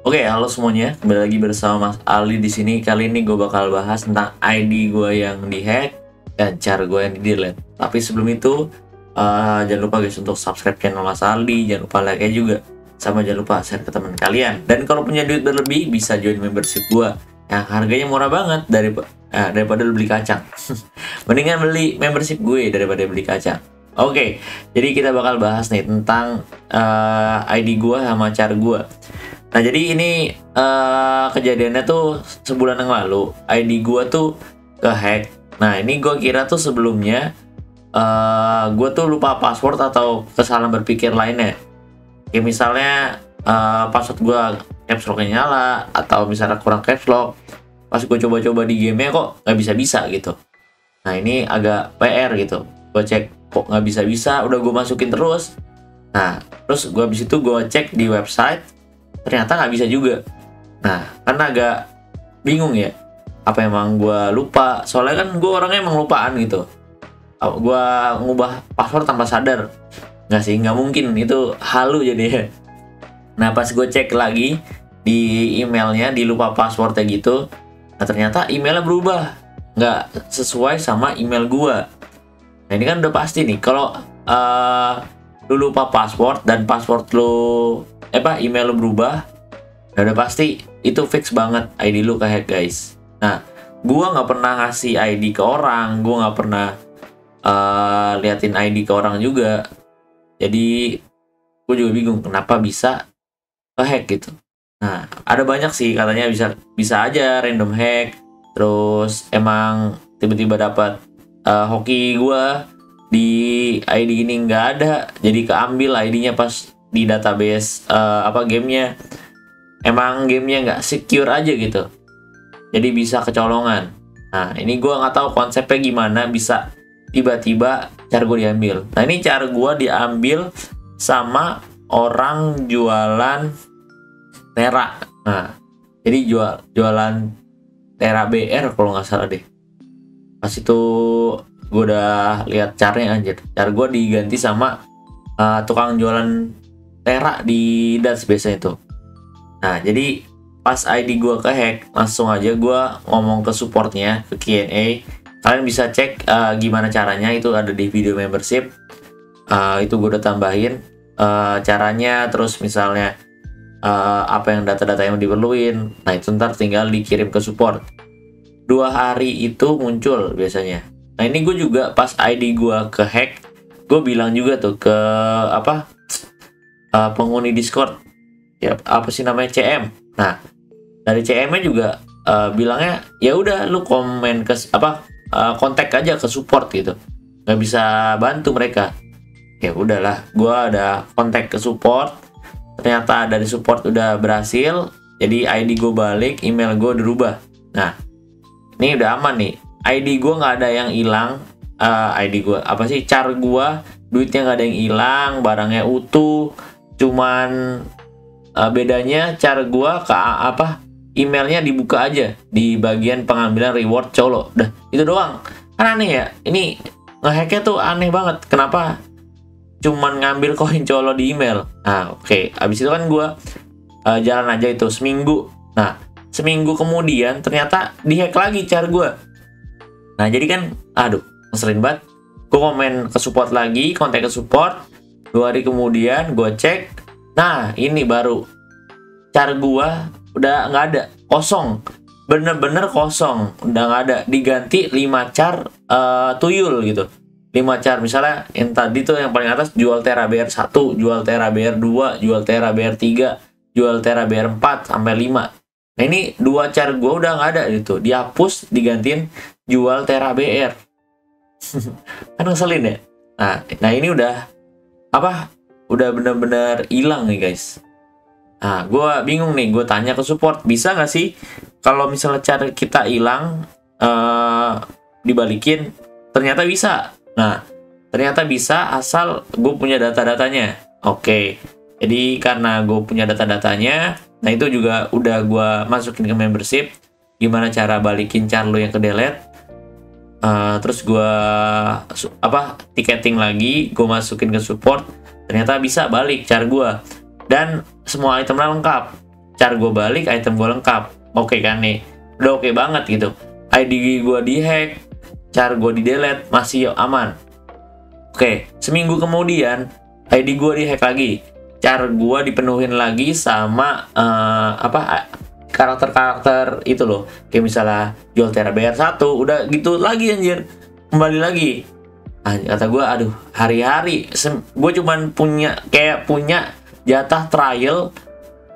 Oke, halo semuanya. Kembali lagi bersama Mas Ali di sini. Kali ini gue bakal bahas tentang ID gue yang dihack dan cara gue yang di delete. Tapi sebelum itu, uh, jangan lupa guys untuk subscribe channel Mas Ali. Jangan lupa like nya juga. Sama jangan lupa share ke teman kalian. Dan kalau punya duit berlebih, bisa join membership gue. Yang harganya murah banget dari eh, daripada beli kacang. Mendingan beli membership gue daripada beli kacang. Oke, jadi kita bakal bahas nih tentang uh, ID gue sama cara gue. Nah jadi ini uh, kejadiannya tuh sebulan yang lalu ID gue tuh kehack. Nah ini gue kira tuh sebelumnya uh, gue tuh lupa password atau kesalahan berpikir lainnya. Kayak misalnya uh, password gue caps locknya nyala atau misalnya kurang caps lock. Pas gue coba-coba di gamenya kok nggak bisa-bisa gitu. Nah ini agak PR gitu. Gue cek kok nggak bisa-bisa, udah gue masukin terus. Nah terus gue habis itu gue cek di website ternyata nggak bisa juga. Nah karena agak bingung ya apa emang gue lupa. Soalnya kan gue orangnya emang lupaan gitu. Gue ngubah password tanpa sadar. Nggak sih nggak mungkin. Itu halu jadi ya. Nah pas gue cek lagi di emailnya di lupa passwordnya gitu nah ternyata emailnya berubah. Nggak sesuai sama email gue nah ini kan udah pasti nih kalau uh, lu lupa password dan password lu eh apa email lu berubah ya udah pasti itu fix banget ID lu kehack guys. Nah gua nggak pernah ngasih ID ke orang gua nggak pernah uh, liatin ID ke orang juga. Jadi gue juga bingung kenapa bisa kehack gitu. Nah ada banyak sih katanya bisa bisa aja random hack. Terus emang tiba-tiba dapat uh, hoki gua di ID ini nggak ada jadi keambil ID-nya pas di database uh, apa gamenya. Emang gamenya nggak secure aja gitu. Jadi bisa kecolongan. Nah ini gue nggak tahu konsepnya gimana bisa tiba-tiba cara gue diambil. Nah ini cara gue diambil sama orang jualan tera. Nah jadi jual jualan tera BR kalau nggak salah deh. Pas itu gue udah lihat caranya anjir cara gue diganti sama uh, tukang jualan Tera di Dats biasanya tuh. Nah, jadi pas ID gue ke hack, langsung aja gue ngomong ke supportnya, ke Q&A. Kalian bisa cek uh, gimana caranya, itu ada di video membership. Uh, itu gue udah tambahin uh, caranya, terus misalnya uh, apa yang data-data yang diperluin. Nah, itu ntar tinggal dikirim ke support. Dua hari itu muncul biasanya. Nah, ini gue juga pas ID gue ke hack, gue bilang juga tuh ke apa uh, penghuni Discord. Ya apa sih namanya CM nah dari CM-nya juga uh, bilangnya ya udah lu komen ke apa uh, kontak aja ke support gitu. Nggak bisa bantu mereka. Ya udahlah gue ada kontak ke support. Ternyata dari support udah berhasil jadi ID gue balik email gue dirubah nah ini udah aman nih ID gue nggak ada yang hilang. Uh, ID gue apa sih car gue duitnya nggak ada yang hilang barangnya utuh. Cuman uh, bedanya cara gua ke apa emailnya dibuka aja di bagian pengambilan reward colo. Dah itu doang. Kan aneh ya ini ngehacknya tuh aneh banget. Kenapa? Cuman ngambil koin colo di email. Nah oke okay. abis itu kan gua uh, jalan aja itu seminggu. Nah seminggu kemudian ternyata dihack lagi cara gua nah jadi kan aduh ngeselin banget. Gue komen ke support lagi kontak ke support. Dua hari kemudian gue cek. Nah ini baru. Car gue udah nggak ada. Kosong. Bener-bener kosong. Udah nggak ada. Diganti 5 car uh, tuyul gitu. 5 car misalnya yang tadi tuh yang paling atas jual Tera BR 1 jual Tera BR 2 jual Tera BR 3 jual Tera BR 4 sampai 5 nah ini dua car gue udah nggak ada gitu. Dihapus digantiin jual Tera BR kan ngeselin ya? Nah nah ini udah apa udah bener-bener hilang nih guys. Nah gue bingung nih gue tanya ke support bisa nggak sih kalau misalnya cara kita hilang uh, dibalikin? Ternyata bisa. Nah ternyata bisa asal gue punya data-datanya. Oke okay. jadi karena gue punya data-datanya nah itu juga udah gue masukin ke membership. Gimana cara balikin car lo yang ke delete. Uh, terus gue apa tiketing lagi gue masukin ke support. Ternyata bisa balik car gue dan semua itemnya lengkap. Cara gue balik item gue lengkap. Oke kan nih? Udah oke banget gitu. ID gue dihack cara gue di delete masih aman. Oke seminggu kemudian ID gue dihack lagi cara gue dipenuhin lagi sama uh, apa karakter-karakter itu loh. Kayak misalnya jual Terra BR1 udah gitu lagi anjir. Kembali lagi. Ah, kata gue aduh hari-hari gue cuman punya kayak punya jatah trial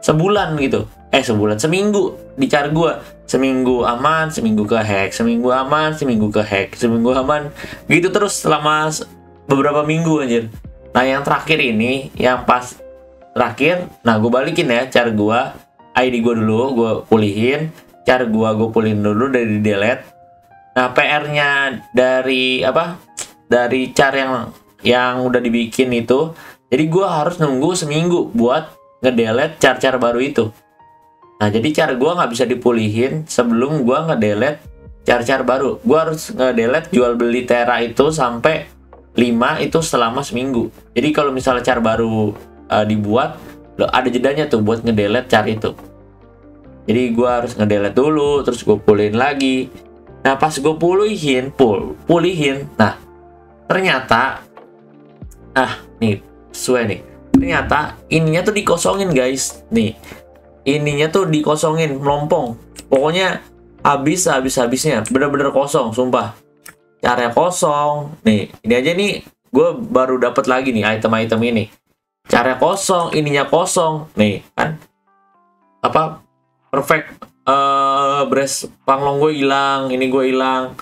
sebulan gitu. Eh sebulan seminggu dicari gue seminggu aman seminggu ke hack seminggu aman seminggu ke hack seminggu aman. Gitu terus selama beberapa minggu anjir. Nah yang terakhir ini yang pas terakhir nah gue balikin ya cara gue ID gue dulu gue pulihin cara gue gue pulihin dulu dari delete nah PR-nya dari apa dari cara yang yang udah dibikin itu jadi gue harus nunggu seminggu buat ngedelete char-char baru itu. Nah, jadi char gue nggak bisa dipulihin sebelum gue ngedelete char-char baru. Gue harus ngedelete jual beli Tera itu sampai 5 itu selama seminggu. Jadi kalau misalnya char baru uh, dibuat, lo ada jedanya tuh buat ngedelete char itu. Jadi gue harus ngedelete dulu, terus gue pulihin lagi. Nah pas gue pulihin, pul, pulihin. Nah ternyata, ah nih, sesuai nih ternyata ininya tuh dikosongin guys nih ininya tuh dikosongin melompong pokoknya habis habis habisnya bener-bener kosong sumpah cara kosong nih ini aja nih gue baru dapat lagi nih item-item ini cara kosong ininya kosong. Nih kan? Apa? Perfect. Uh, breast panglong gue hilang ini gue hilang.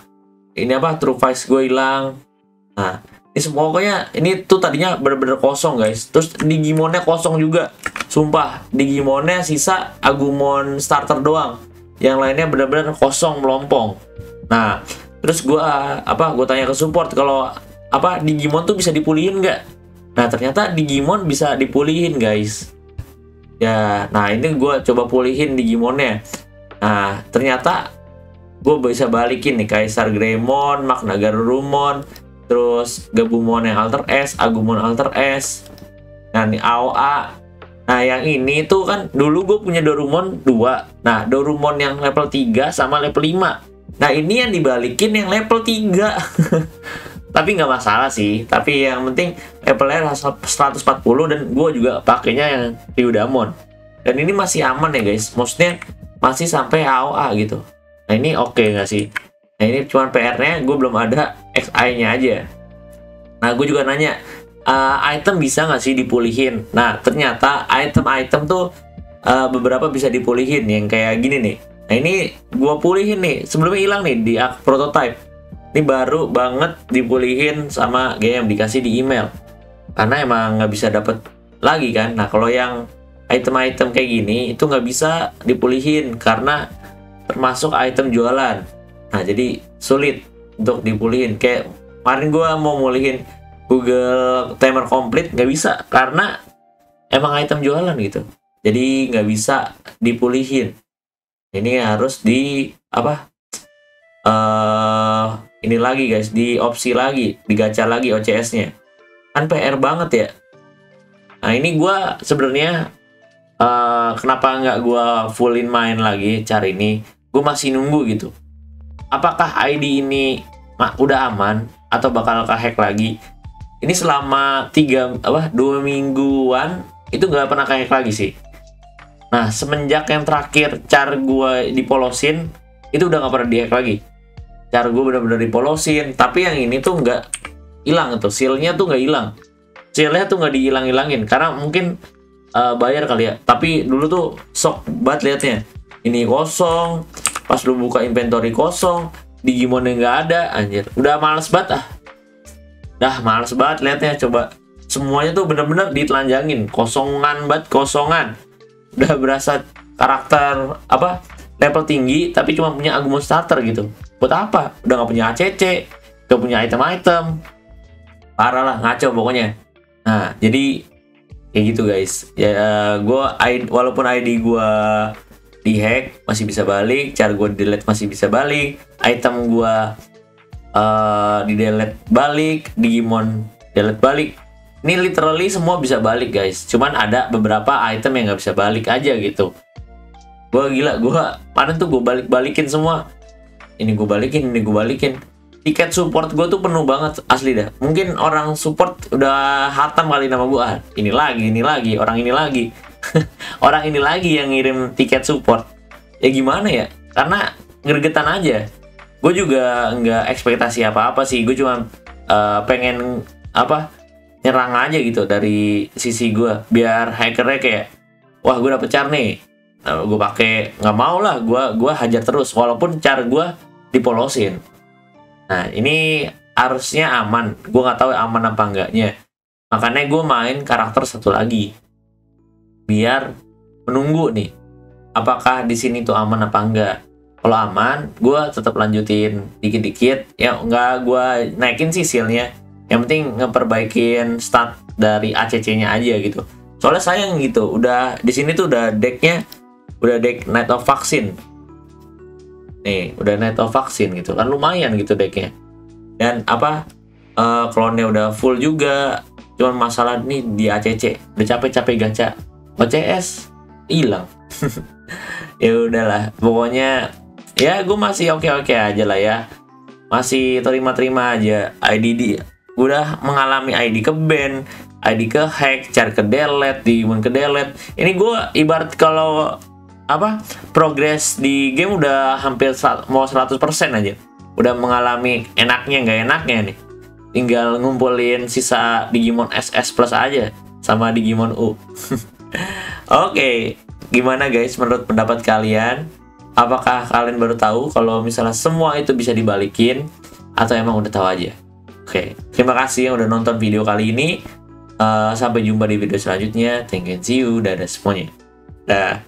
Ini apa? True face gue hilang. Nah ini semua pokoknya ini tuh tadinya bener-bener kosong guys. Terus Digimonnya kosong juga. Sumpah Digimonnya sisa Agumon starter doang. Yang lainnya bener-bener kosong melompong. Nah terus gua apa gue tanya ke support kalau apa Digimon tuh bisa dipulihin nggak nah ternyata Digimon bisa dipulihin guys ya nah ini gue coba pulihin Digimonnya nah ternyata gue bisa balikin nih Kaisar Greymon, Magna Garurumon, terus Gabumon yang Alter S, Agumon Alter S, nah ini AOA. Nah yang ini tuh kan dulu gue punya Dorumon 2, nah Dorumon yang level 3 sama level 5. Nah ini yang dibalikin yang level 3. tapi nggak masalah sih, tapi yang penting levelnya 140 dan gue juga pakainya yang Ryudamon. Dan ini masih aman ya guys, maksudnya masih sampai AOA gitu. Nah ini oke okay nggak sih? Nah ini cuma PR-nya gue belum ada XI-nya aja. Nah gue juga nanya, uh, item bisa nggak sih dipulihin? Nah ternyata item-item tuh uh, beberapa bisa dipulihin yang kayak gini nih. Nah ini gue pulihin nih, sebelumnya hilang nih di prototype. Ini baru banget dipulihin sama game dikasih di email. Karena emang nggak bisa dapet lagi kan. Nah kalau yang item-item kayak gini itu nggak bisa dipulihin karena termasuk item jualan. Nah, jadi sulit untuk dipulihin. Kayak kemarin gue mau mulihin Google Timer Complete nggak bisa karena emang item jualan gitu. Jadi nggak bisa dipulihin. Ini harus di apa? Uh, ini lagi guys, di opsi lagi, digacha lagi OCS-nya. Kan PR banget ya. Nah ini gue sebenarnya uh, kenapa nggak gue fullin main lagi cari ini? Gue masih nunggu gitu. Apakah ID ini udah aman? Atau bakal kehack lagi? Ini selama tiga apa dua mingguan itu nggak pernah kehack lagi sih. Nah semenjak yang terakhir car gue dipolosin itu udah nggak pernah dihack lagi car gue bener-bener dipolosin. Tapi yang ini tuh nggak hilang tuh sealnya tuh nggak hilang. Sealnya tuh nggak dihilang-hilangin. Karena mungkin uh, bayar kali ya. Tapi dulu tuh sok banget liatnya. Ini kosong pas lu buka inventory kosong Digimon yang nggak ada anjir. Udah males banget ah dah males banget liatnya. Coba semuanya tuh bener-bener ditelanjangin. Kosongan banget kosongan. Udah berasa karakter apa level tinggi tapi cuma punya Agumon starter gitu. Buat apa? Udah nggak punya ACC gak punya item-item. Parah lah ngaco pokoknya. Nah jadi kayak gitu guys. Ya gue walaupun ID gue dihack masih bisa balik. Cara gue delete masih bisa balik. Item gue uh, di delete balik Digimon delete balik. Ini literally semua bisa balik guys. Cuman ada beberapa item yang nggak bisa balik aja gitu gue gila gue kemarin tuh gue balik balikin semua. Ini gue balikin ini gue balikin. Tiket support gue tuh penuh banget asli dah. Mungkin orang support udah hatam kali nama gue ah, ini lagi ini lagi orang ini lagi. Orang ini lagi yang ngirim tiket support. Ya gimana ya? Karena ngergetan aja. Gue juga nggak ekspektasi apa apa sih. Gue cuma uh, pengen apa nyerang aja gitu dari sisi gue biar hackernya kayak wah gue dapet car nih nah, gue pakai nggak mau lah gue gua hajar terus walaupun car gue dipolosin. Nah ini harusnya aman. Gue nggak tahu aman apa enggaknya. Makanya gue main karakter satu lagi. Biar menunggu nih apakah di sini tuh aman apa enggak. Kalau aman gue tetap lanjutin dikit-dikit. Ya enggak gue naikin sih yang penting ngeperbaikin stat dari ACC-nya aja gitu. Soalnya sayang gitu udah di sini tuh udah decknya udah deck Night of Vaccine nih udah Night of Vaccine gitu. Kan lumayan gitu decknya dan apa uh, klonnya udah full juga. Cuman masalah nih di ACC udah capek-capek gacha. OCS hilang. Ya udahlah. Pokoknya ya gue masih oke-oke aja lah ya. Masih terima-terima aja IDD udah mengalami ID ke band, ID ke hack, cari ke delete, diimun ke delete. Ini gue ibarat kalau apa progres di game udah hampir mau 100% aja. Udah mengalami enaknya nggak enaknya nih. Tinggal ngumpulin sisa Digimon SS Plus aja sama Digimon U. Oke, okay. gimana guys menurut pendapat kalian? Apakah kalian baru tahu kalau misalnya semua itu bisa dibalikin atau emang udah tahu aja? Oke, terima kasih yang udah nonton video kali ini. Uh, sampai jumpa di video selanjutnya. Thank you and see you. Dadah semuanya. Dah.